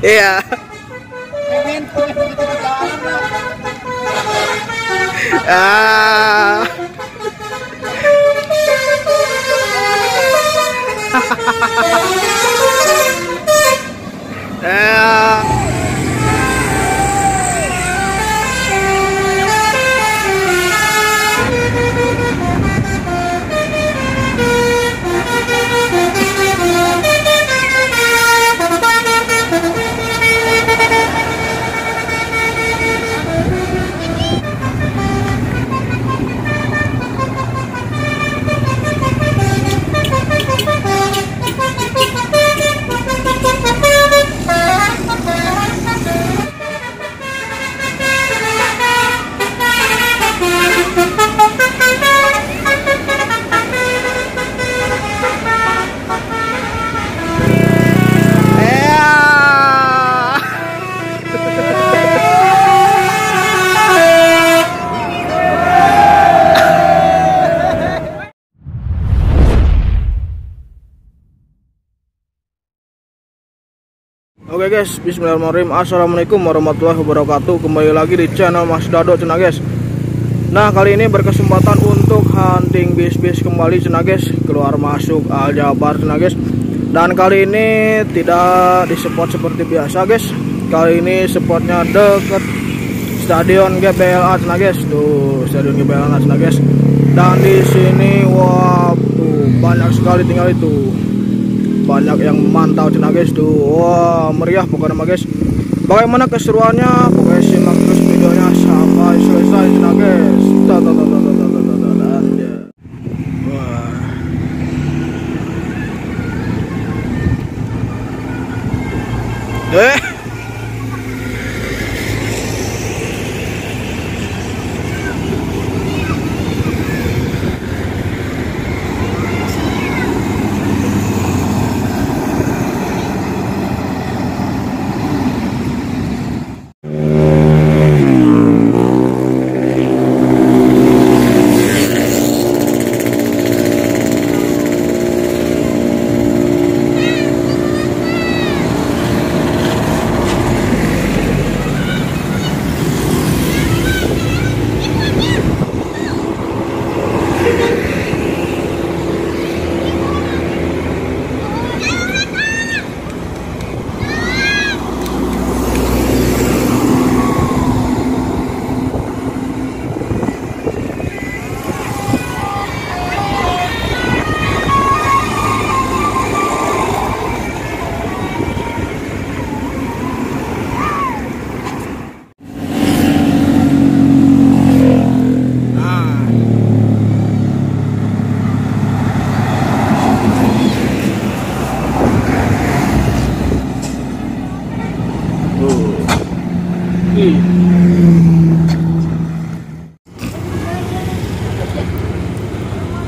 Iya. ah. Oke guys, Bismillahirrahmanirrahim. Assalamualaikum warahmatullahi wabarakatuh. Kembali lagi di channel Mas Dado Cina guys. Nah kali ini berkesempatan untuk hunting bis-bis kembali Cina guys. Keluar masuk Aljabar Cina guys. Dan kali ini tidak di spot seperti biasa guys. Kali ini spotnya deket Stadion GBLA Cina guys. Tuh Stadion GBLA Cina guys. Dan di sini wah tuh banyak sekali tinggal itu banyak yang mantau cina guys. Tuh wah meriah pokoknya mah guys. Bagaimana keseruannya? Pokoknya simak terus videonya sampai selesai cina guys. Dah, dah, dah, dah, dah, dah, ya. Wah. eh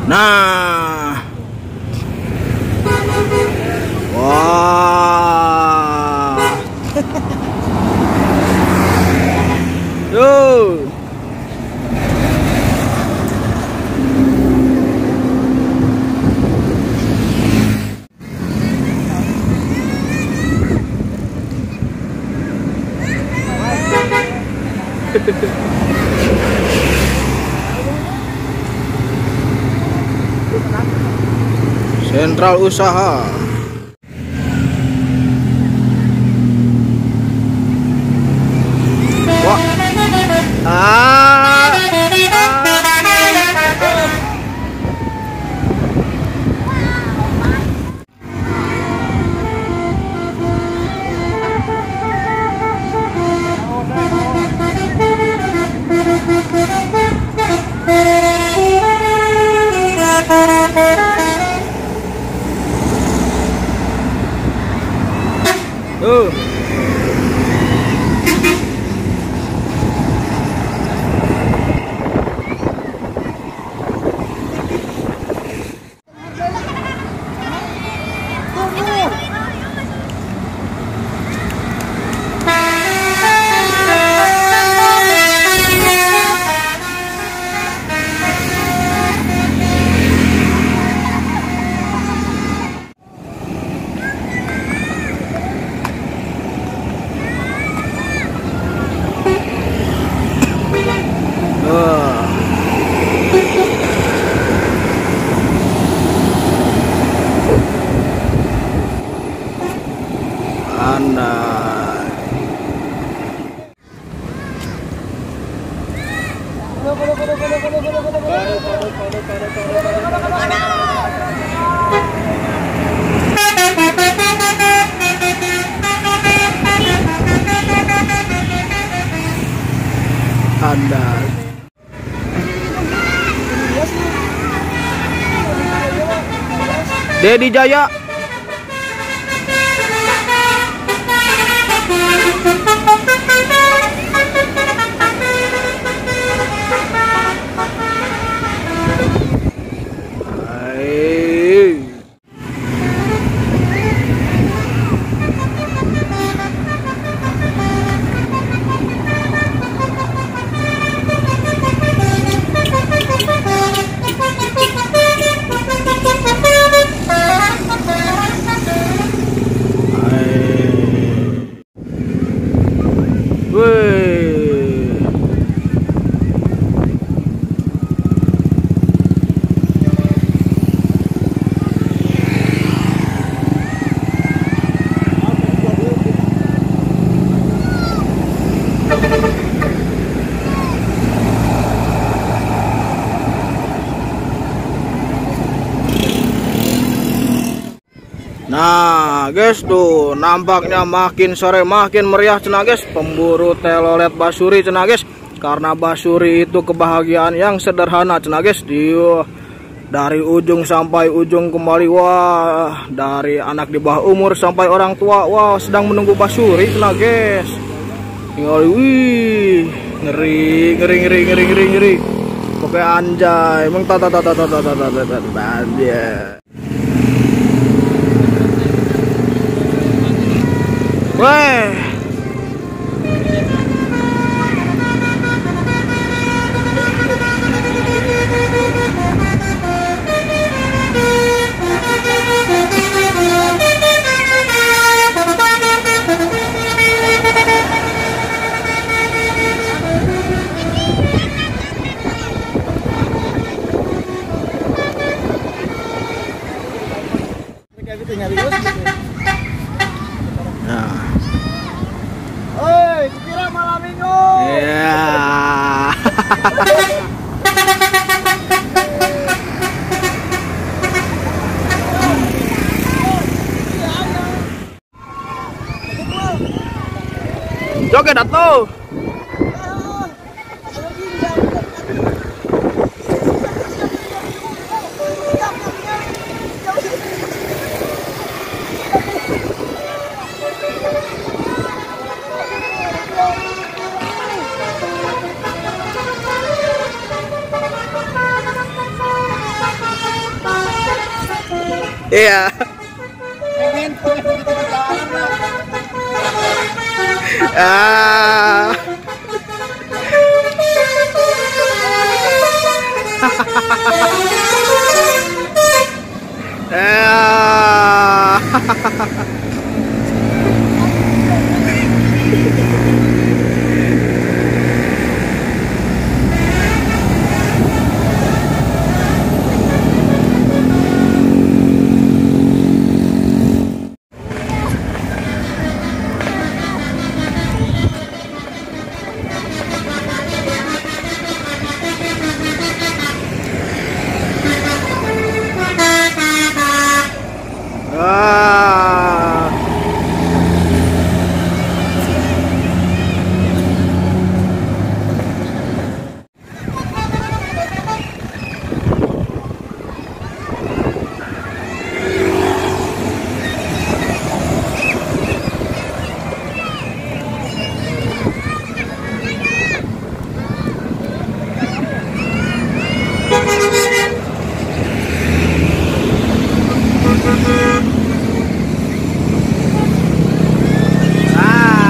Nah. Wah. Wow. Tuh. Hehehe Sentral usaha. 哦 Dedi Jaya Nah, guys tuh nampaknya makin sore makin meriah cenah guys pemburu telolet basuri cenah guys. Karena basuri itu kebahagiaan yang sederhana cenah guys. Dia dari ujung sampai ujung kembali wah dari anak di bawah umur sampai orang tua wah sedang menunggu basuri cenah guys. Tinggal wih ngeri ngeri ngeri ngeri ngeri ngeri. Pokoknya anjay, emang tata tata tata tata tata tata Yeah. Ah. Ah. Ah. Ah.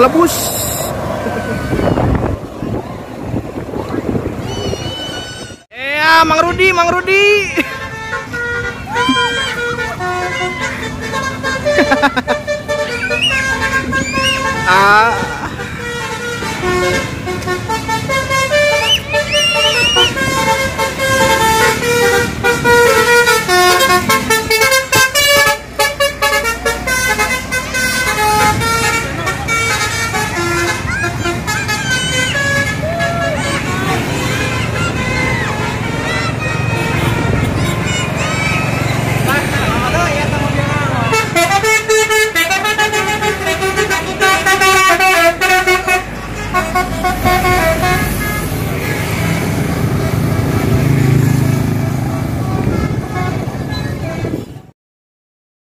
Kelebus. Ya, Mang Rudi, Mang Rudi. ah.